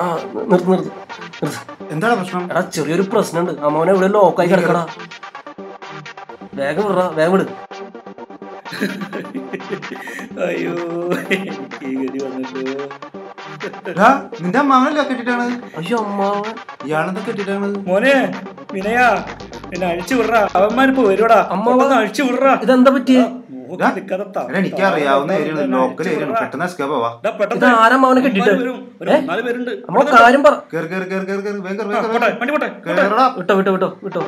ആ നിർത്ത് നിർത്ത് എന്താണ് പ്രശ്നം? എടാ ചെറിയൊരു പ്രശ്നമുണ്ട് അമ്മോനെ എവിടെ ലോക്കായി കിടക്കടാ. വേഗം വിടറാ വേഗം വിട്. അയ്യോ എനിക്ക് ഗതി വന്നല്ലോ എടാ, നിന്റെ അമ്മാവനല്ല കെട്ടിട്ടാണ് അയ്യോ അമ്മാവൻ. ഇയാളെന്താ കെട്ടിട്ടാണ് മോനെ വിനയാ എന്നെ അഴിച്ചു വിടറാ. അവന്മാരിപ്പോ വരുവാടാ. അമ്മാവ. അമ്മ അഴിച്ചു വിടറാ. ഇതെന്താ പറ്റിയേ? അറിയാവുന്ന ഏരിയ ലോക്കൽ ഏരിയ. പെട്ടെന്ന് എസ്കേപ്പ് ആവാ. ആരമ്മാവനെ കെട്ടിട്ട് കാര്യം പറ. കേറി കേറി കേറി കേറി കേറി വേഗം വിട്ടോ വിട്ടോ വിട്ടോ വിട്ടോ.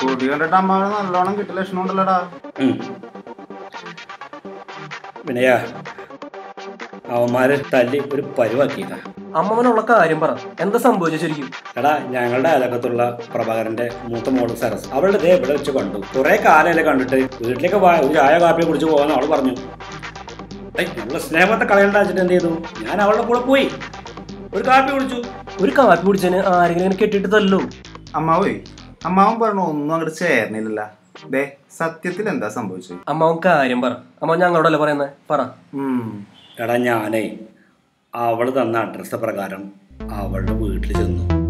കുടി കണ്ടിട്ട് അമ്മാവന് നല്ലോണം കിട്ടിയ ലക്ഷണം ഉണ്ടല്ലോടാ. വിനയാ അവന്മാര് തല്ലി ഒരു പരുവാക്കിയതാ. അമ്മാവനുള്ള കാര്യം പറ. എന്താ സംഭവിച്ചു ശരിക്കും? എടാ ഞങ്ങളുടെ അയലക്കത്തുള്ള പ്രഭാകരന്റെ മൂത്ത മോൾ സരസ്. അവളുടെ ദേ ഇവിടെ വെച്ച് കണ്ടു. കുറെ കാലമല്ലേ കണ്ടിട്ട്. വീട്ടിലേക്ക് വാ ഒരു ചായ കാപ്പിയെ കുടിച്ച് പോകാന്ന് അവൾ പറഞ്ഞു. നമ്മളെ സ്നേഹത്തെ കളയണ്ട വെച്ചിട്ട് എന്ത് ചെയ്തു? ഞാൻ അവളുടെ കൂടെ പോയി. ഒരു കാപ്പി കുടിച്ചു. ഒരു കാപ്പി കുടിച്ചതിന് ആരെങ്കിലും ഇങ്ങനെ കെട്ടിട്ട് തല്ലോ? അമ്മാവേ അമ്മാവൻ പറഞ്ഞു ഒന്നും അങ്ങോട്ട് ചേർന്നില്ല ദേ സത്യത്തിൽ എന്താ സംഭവിച്ചത്? അമ്മാവൻ കാര്യം പറ. അമ്മ ഞങ്ങളോടല്ലേ പറയുന്നേ? പറ. ഉം. എടാ ഞാനേ അവൾ തന്ന അഡ്രസ്സ് പ്രകാരം അവളുടെ വീട്ടിൽ ചെന്നു.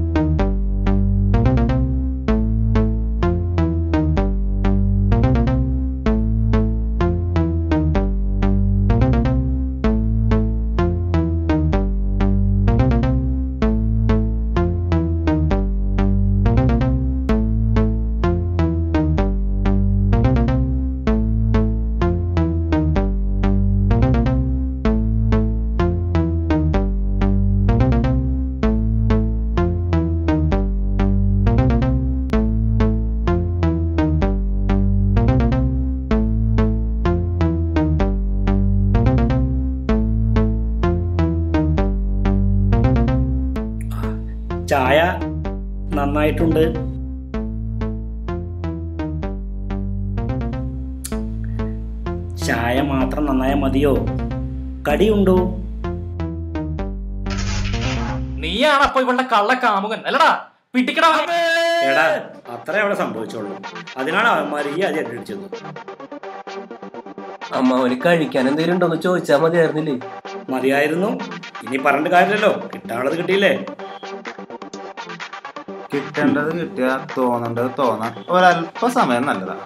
ചായ നന്നായിട്ടുണ്ട്. ചായ മാത്രം നന്നായ മതിയോ? കടിയുണ്ടോ? നീയാണ് അപ്പൊ ഇവളുടെ കള്ള കാമുകൻ അല്ലടാ? പിടിക്കടാ. എടാ അത്രേ അവിടെ സംഭവിച്ചോളൂ. അതിനാണ് അവന്മാർ ഈ അതി അടിച്ചത് അമ്മാവന് കഴിക്കാൻ എന്തെങ്കിലും ഉണ്ടോ എന്ന് ചോദിച്ചാൽ മതിയായിരുന്നില്ലേ? മതിയായിരുന്നു. ഇനി പറഞ്ഞിട്ട് കാര്യമില്ലല്ലോ. കിട്ടാനുള്ളത് കിട്ടിയില്ലേ? കിട്ടേണ്ടത് കിട്ടിയ തോന്നേണ്ടത് തോന്നാൻ. ഒരല്പ സമയം നല്ലതാ.